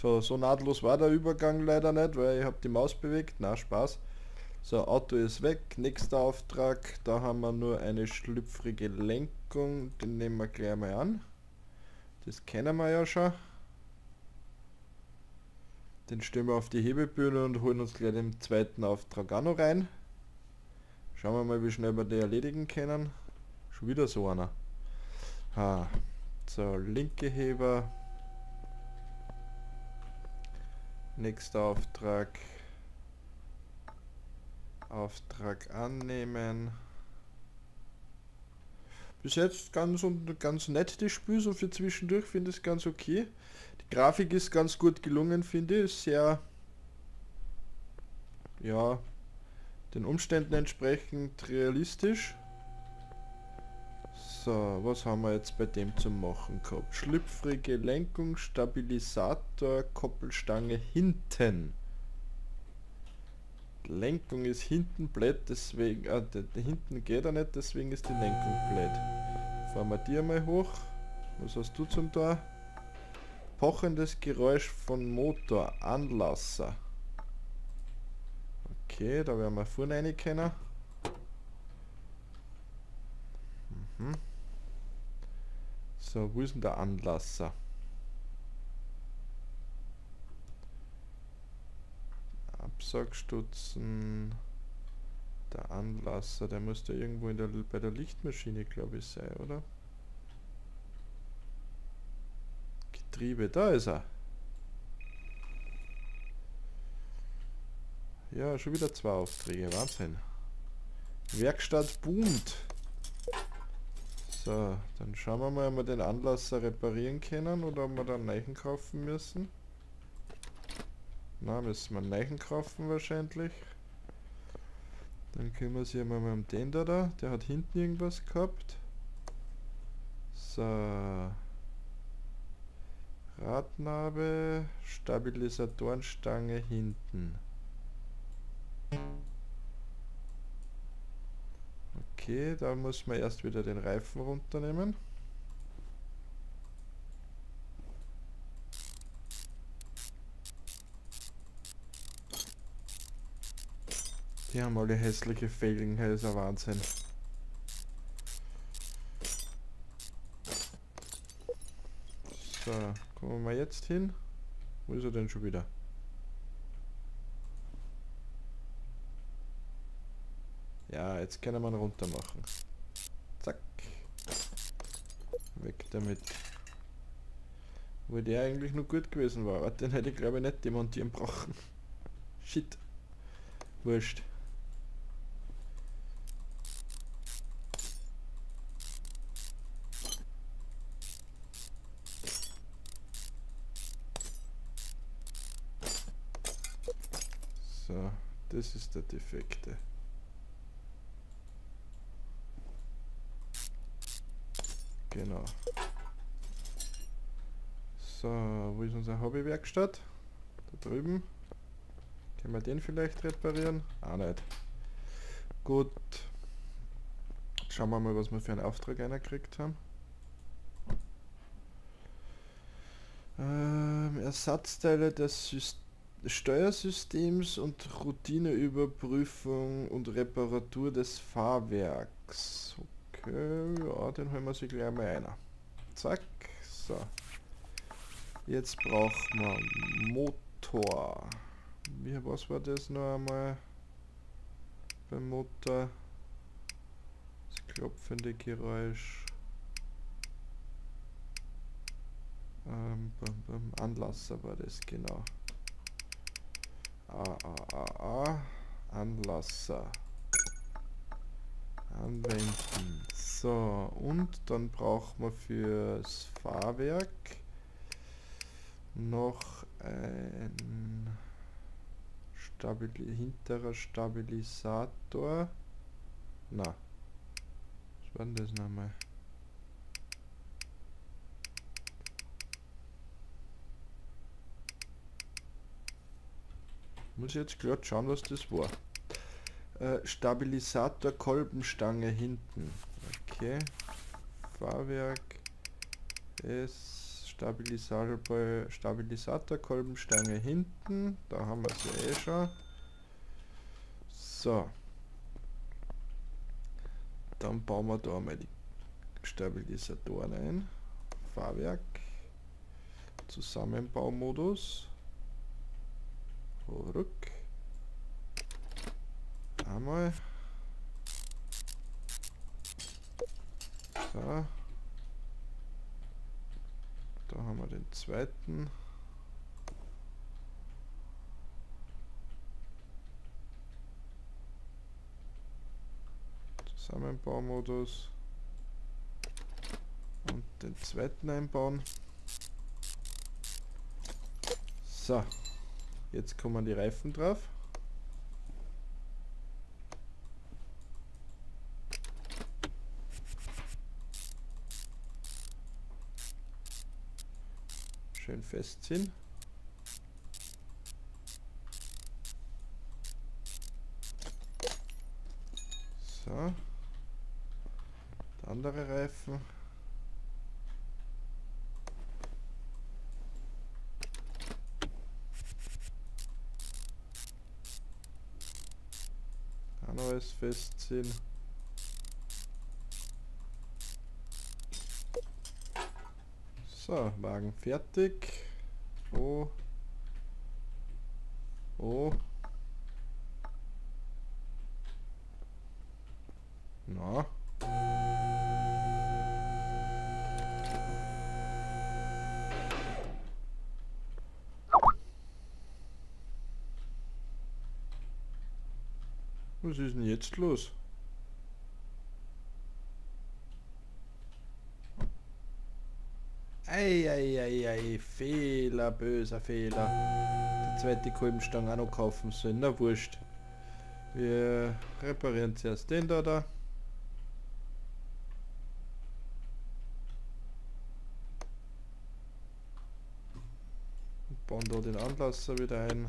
So, so nahtlos war der Übergang leider nicht, weil ich habe die Maus bewegt. Na, Spaß. So, Auto ist weg. Nächster Auftrag. Da haben wir nur eine schlüpfrige Lenkung. Den nehmen wir gleich mal an. Das kennen wir ja schon. Den stellen wir auf die Hebebühne und holen uns gleich den zweiten Auftrag auch noch rein. Schauen wir mal, wie schnell wir den erledigen können. Schon wieder so einer. Ha. So, linke Heber. Nächster Auftrag. Auftrag annehmen. Bis jetzt ganz und ganz nett das Spiel, so für zwischendurch finde ich es ganz okay. Die Grafik ist ganz gut gelungen, finde ich. Sehr, ja, den Umständen entsprechend realistisch. So, was haben wir jetzt bei dem zu machen gehabt? Schlüpfrige Lenkung, Stabilisator, Koppelstange hinten. Lenkung ist hinten blöd, deswegen, äh, hinten geht er nicht, deswegen ist die Lenkung blöd. Fahren wir die mal hoch. Was hast du zum da? Pochendes Geräusch von Motor, Anlasser. Okay, da werden wir vorne rein können. Mhm. So, wo ist denn der Anlasser? Absaugstutzen. Der Anlasser, der müsste irgendwo in der, bei der Lichtmaschine, glaube ich, sein, oder? Getriebe, da ist er. Ja, schon wieder zwei Aufträge, Wahnsinn. Werkstatt boomt. So, dann schauen wir mal, ob wir den Anlasser reparieren können oder ob wir dann Neichen kaufen müssen. Na, müssen wir Neichen kaufen wahrscheinlich. Dann kümmern wir uns hier mal um den da, da. Der hat hinten irgendwas gehabt. So. Radnabe, Stabilisatorenstange hinten. Okay, da muss man erst wieder den Reifen runternehmen. Die haben alle hässliche Felgen, das ist ein Wahnsinn. So, kommen wir mal jetzt hin. Wo ist er denn schon wieder? Ja, jetzt wir ihn runter machen. Zack. Weg damit. Wo der eigentlich nur gut gewesen war. Den hätte ich glaube ich nicht demontieren brauchen. Shit. Wurscht. So, das ist der Defekte. Genau. So, wo ist Hobbywerkstatt? Da drüben. Können wir den vielleicht reparieren? Auch nicht. Gut. Schauen wir mal, was wir für einen Auftrag einerkriegt haben. Ähm, Ersatzteile des Systems Steuersystems und Routineüberprüfung und Reparatur des Fahrwerks. Okay, ja, den holen wir sich gleich mal einer. Zack, so. Jetzt brauchen wir Motor. Wie, was war das noch einmal beim Motor? Das klopfende Geräusch. Ähm, beim, beim Anlasser war das genau. A, A, A, A. Anlasser. Anwenden. So, und dann brauchen wir fürs Fahrwerk noch ein Stabili hinterer Stabilisator. Na, was war denn das nochmal? Muss jetzt gerade schauen, was das war. Äh, Stabilisator Kolbenstange hinten. Okay. Fahrwerk ist Stabilisator, Stabilisator, Kolbenstange hinten. Da haben wir sie eh schon. So. Dann bauen wir da mal die Stabilisatoren ein. Fahrwerk. Zusammenbaumodus. Rück. Einmal. So. Da haben wir den zweiten. Zusammenbaumodus. Und den zweiten einbauen. So. Jetzt kommen die Reifen drauf. Festziehen. So. Der andere Reifen. Dann alles festziehen. So, Wagen fertig. Oh. Oh. Na. Was ist denn jetzt los? Eieiei, Fehler, böser Fehler. Die zweite Kolbenstange auch noch kaufen sollen, na wurscht. Wir reparieren zuerst den da da. Bauen da den Anlasser wieder ein.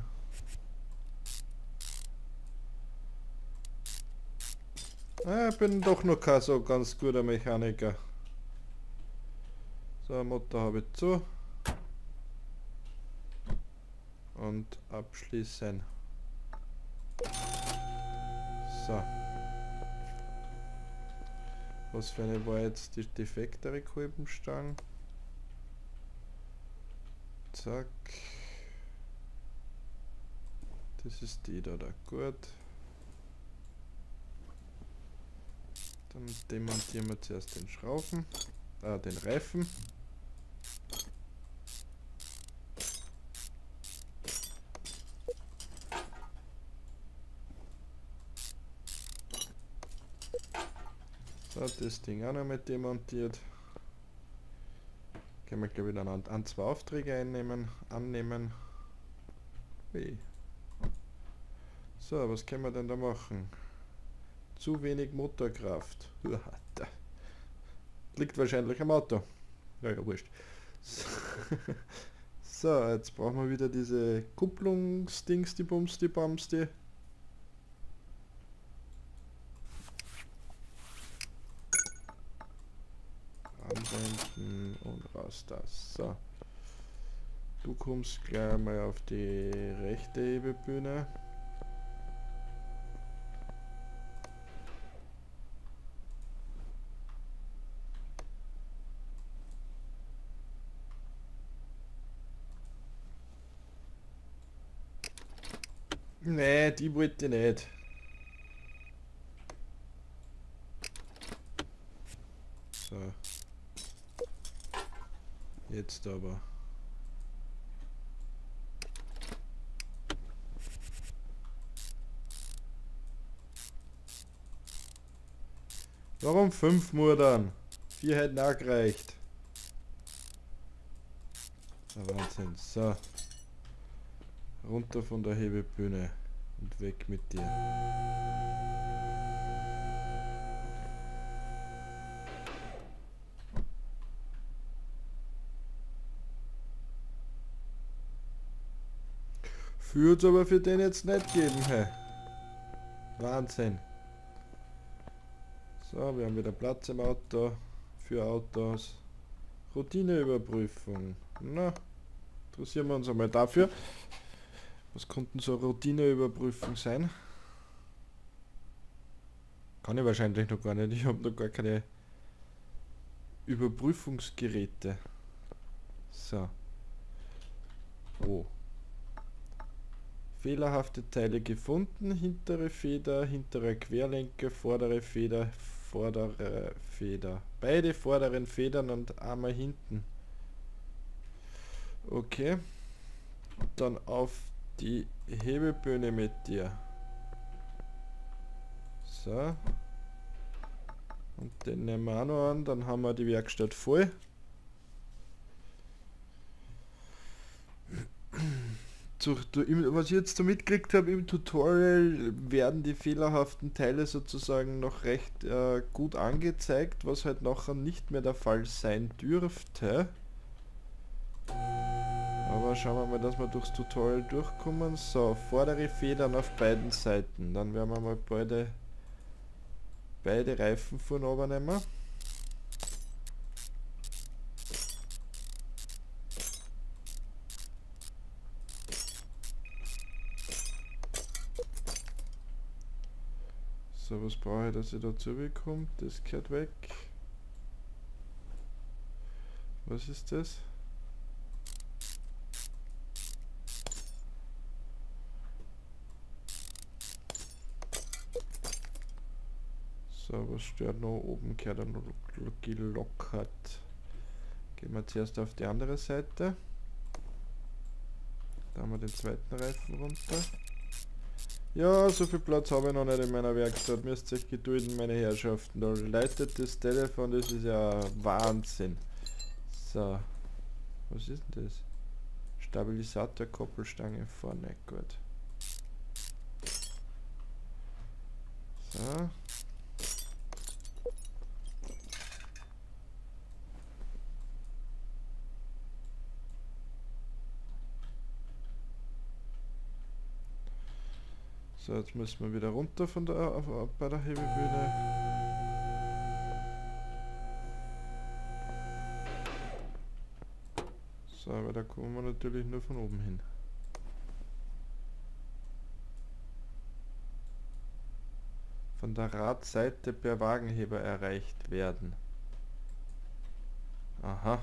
Ah, ich bin doch noch kein so ganz guter Mechaniker. So, Motor habe ich zu. Und abschließen. So. Was für eine war jetzt die defektere Kolbenstange? Zack. Das ist die da, da. Gut. Dann demontieren wir zuerst den Schrauben, äh, den Reifen. So, das Ding auch noch mit demontiert. Können wir glaube ich dann an, zwei Aufträge einnehmen, annehmen. Wie? So, was können wir denn da machen? Zu wenig Motorkraft. Liegt wahrscheinlich am Auto. Ja, ja, wurscht. So, jetzt brauchen wir wieder diese Kupplungsdings, die Bums, die Bums, die. Raus das. So. Du kommst gleich mal auf die rechte Hebebühne. Nee, die wollte ich nicht. So. Jetzt aber. Warum fünf Murdern? Vier hätten auch gereicht. Wahnsinn. So. Runter von der Hebebühne und weg mit dir. Führt aber für den jetzt nicht geben, hey. Wahnsinn. So, wir haben wieder Platz im Auto für Autos. Routineüberprüfung. Na, interessieren wir uns einmal dafür. Was konnten so Routineüberprüfung sein? Kann ich wahrscheinlich noch gar nicht. Ich habe noch gar keine Überprüfungsgeräte. So. Oh. Fehlerhafte Teile gefunden. Hintere Feder, hintere Querlenker, vordere Feder, vordere Feder. Beide vorderen Federn und einmal hinten. Okay. Dann auf die Hebebühne mit dir. So. Und den nehmen wir auch noch an, dann haben wir die Werkstatt voll. Was ich jetzt so mitgekriegt habe im Tutorial, werden die fehlerhaften Teile sozusagen noch recht äh, gut angezeigt, was halt nachher nicht mehr der Fall sein dürfte. Aber schauen wir mal, dass wir durchs Tutorial durchkommen. So, vordere Federn auf beiden Seiten. Dann werden wir mal beide, beide Reifen vorne nehmen. Was brauche ich, dass ich dazu bekomme? Das gehört weg. Was ist das? So, was stört noch? Oben gehört dann gelockert. Gehen wir zuerst auf die andere Seite. Da haben wir den zweiten Reifen runter. Ja, so viel Platz habe ich noch nicht in meiner Werkstatt. Müsst ihr euch gedulden, meine Herrschaften. Da leitet das Telefon, das ist ja Wahnsinn. So. Was ist denn das? Stabilisator, Koppelstange vorne, gut. So. So, jetzt müssen wir wieder runter von der, auf, auf, bei der Hebebühne. So, aber da kommen wir natürlich nur von oben hin. Von der Radseite per Wagenheber erreicht werden. Aha.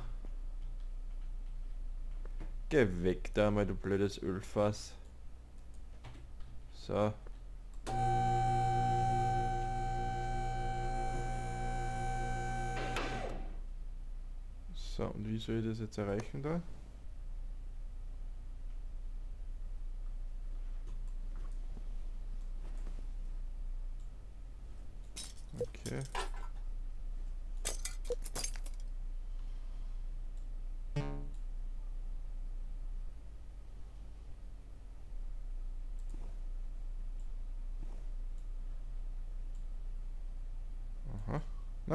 Geh weg da mal, du blödes Ölfass. So. So, und wie soll ich das jetzt erreichen da?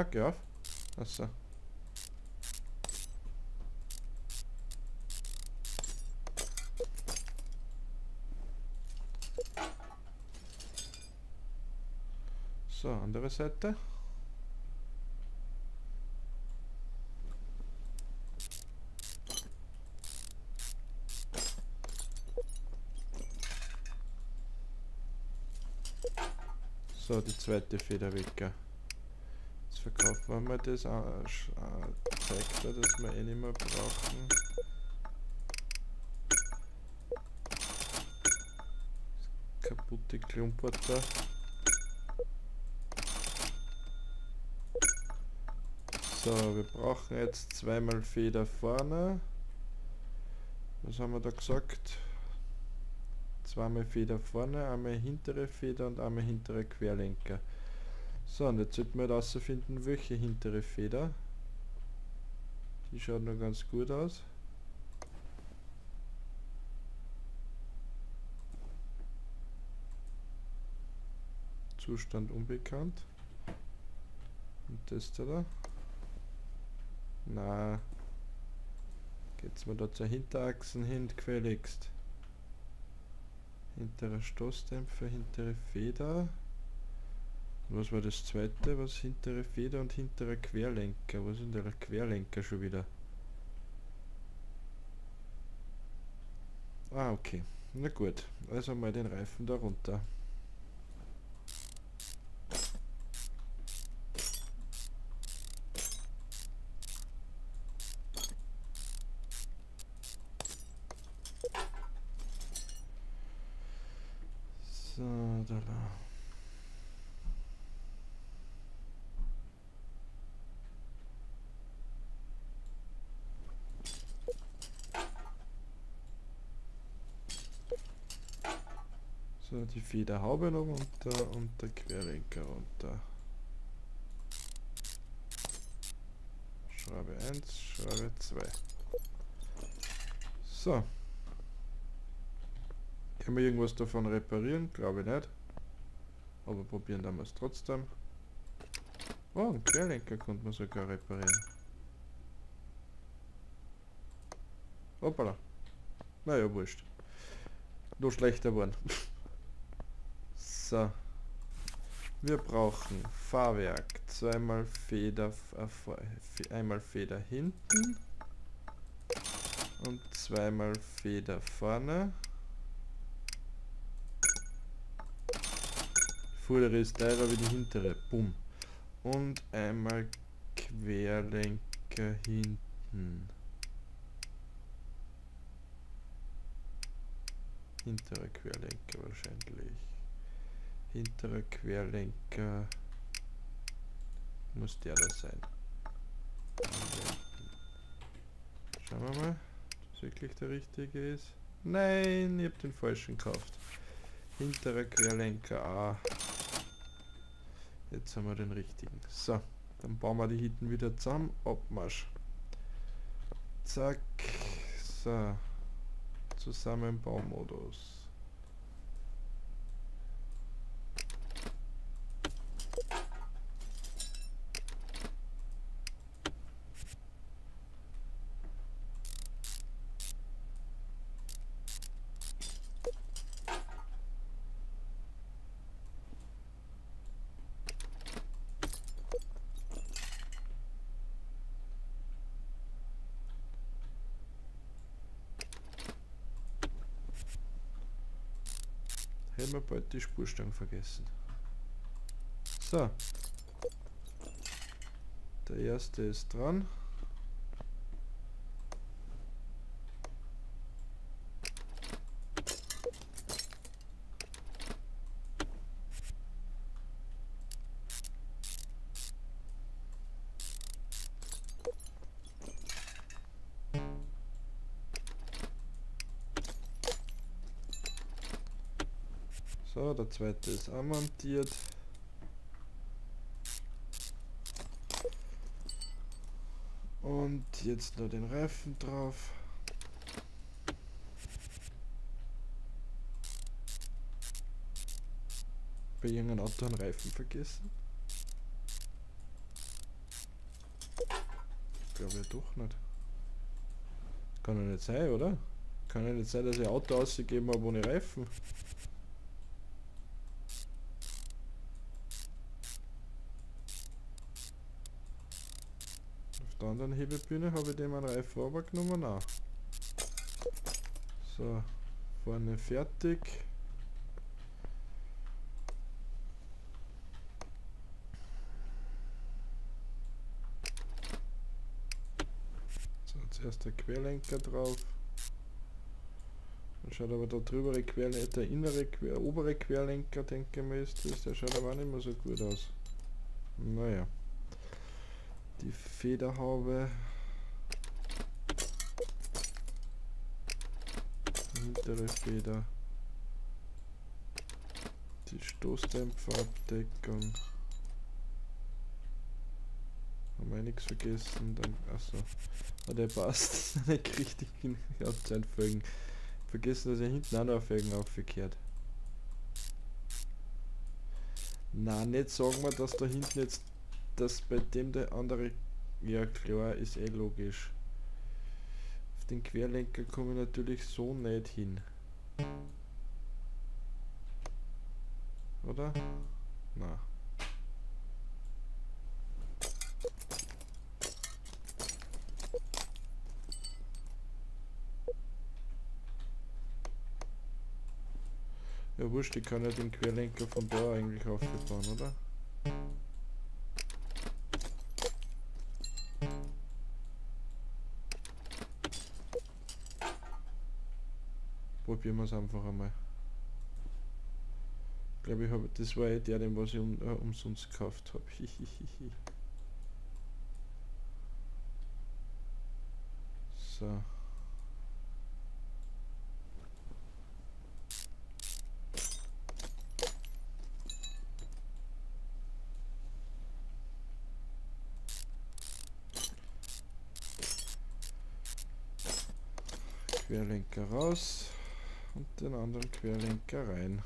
Auf. Achso. So, andere Seite. So, die zweite Feder weg verkaufen, wenn wir das auch, zeigt, dass wir eh nicht mehr brauchen. Das kaputte Klumpert da. So, wir brauchen jetzt zweimal Feder vorne. Was haben wir da gesagt? Zweimal Feder vorne, einmal hintere Feder und einmal hintere Querlenker. So, und jetzt sollten wir herausfinden, welche hintere Feder. Die schaut noch ganz gut aus. Zustand unbekannt. Und das da. Na, geht's mir da zur Hinterachsen hin, gefälligst. Hinterer Stoßdämpfer, hintere Feder. Was war das zweite? Was hintere Feder und hinterer Querlenker? Wo sind der Querlenker schon wieder? Ah, okay. Na gut. Also mal den Reifen da runter. Die Federhaube noch runter und der Querlenker runter. Schraube 1, Schraube 2. So. Können wir irgendwas davon reparieren? Glaube ich nicht. Aber probieren wir es trotzdem. Oh, einen Querlenker konnte man sogar reparieren. Hoppala. Naja, wurscht. Nur schlechter geworden. So. Wir brauchen Fahrwerk, zweimal Feder, äh, einmal Feder hinten und zweimal Feder vorne. Die vordere ist teurer wie die hintere. Bumm. Und einmal Querlenker hinten. Hinterer Querlenker wahrscheinlich hinterer Querlenker muss der da sein. Schauen wir mal, ob das wirklich der richtige ist. Nein, ich habe den falschen gekauft. Hinterer Querlenker A. Jetzt haben wir den richtigen. So, dann bauen wir die hinten wieder zusammen. Abmarsch. Zack. So. Zusammenbaumodus. Hätten wir bald die Spurstange vergessen. So. Der erste ist dran. So, der zweite ist auch montiert. Und jetzt nur den Reifen drauf. Bei irgendeinem Auto einen Reifen vergessen? Glaube ich doch nicht. Kann ja nicht sein, oder? Kann ja nicht sein, dass ich ein Auto ausgegeben habe ohne Reifen. Der anderen Hebebühne habe ich dem einen Reifen genommen auch. So, vorne fertig. So, zuerst der Querlenker drauf. Dann schaut aber der drübere Querlenker, der innere, Quer, obere Querlenker, denke ich mal, ist das, der schaut aber auch nicht mehr so gut aus. Naja die Federhaube. Hintere Feder. Die Stoßdämpferabdeckung. Haben wir nichts vergessen. Dann, achso. Ah, der passt. nicht richtig in Abzeitfolgen. Vergessen, dass er hinten auch noch Felgen aufgekehrt. Na, nicht sagen wir, dass da hinten jetzt dass bei dem der andere, ja klar, ist eh logisch. Auf den Querlenker komme ich natürlich so nicht hin. Oder? Na. Ja wurscht, ich kann ja den Querlenker von da eigentlich aufbauen, oder? Probieren wir es einfach einmal. Ich glaube, ich habe das war eh der, den was ich um, äh, umsonst gekauft habe. so. Querlenker raus und den anderen Querlenker rein.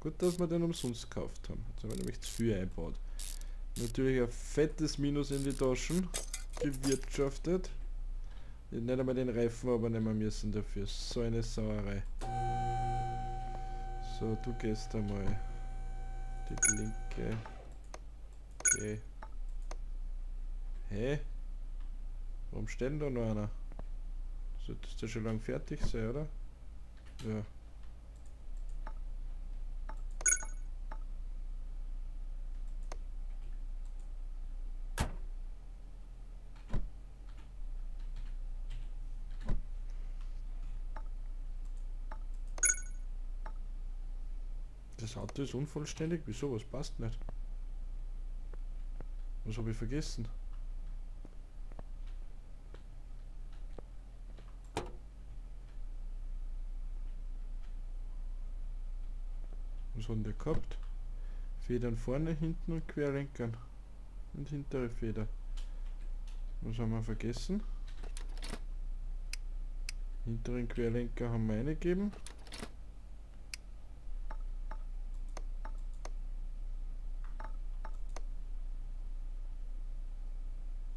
Gut, dass wir den umsonst gekauft haben. Jetzt haben wir nämlich zu viel einbaut. Natürlich ein fettes Minus in die Taschen gewirtschaftet. Nicht einmal den Reifen aber nehmen müssen dafür. So eine Sauerei. So, du gehst einmal. Die linke. Okay. Hä? Warum steht da noch einer? Sollte das schon lang fertig sein, oder? Ja. Das Auto ist unvollständig. Wieso? Was passt nicht? Was habe ich vergessen? Der gehabt? Federn vorne, hinten und Querlenkern. Und hintere Feder. Was haben wir vergessen? Hinteren Querlenker haben wir eingegeben.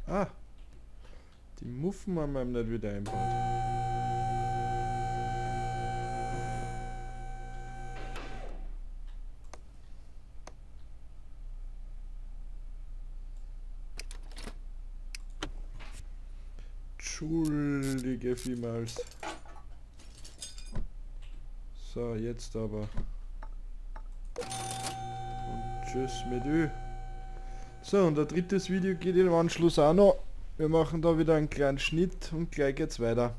Ah! Die Muffen haben wir nicht wieder einbaut. Entschuldige vielmals. So, jetzt aber. Und tschüss mit Ü. So, und ein drittes Video geht im Anschluss auch noch. Wir machen da wieder einen kleinen Schnitt und gleich geht's weiter.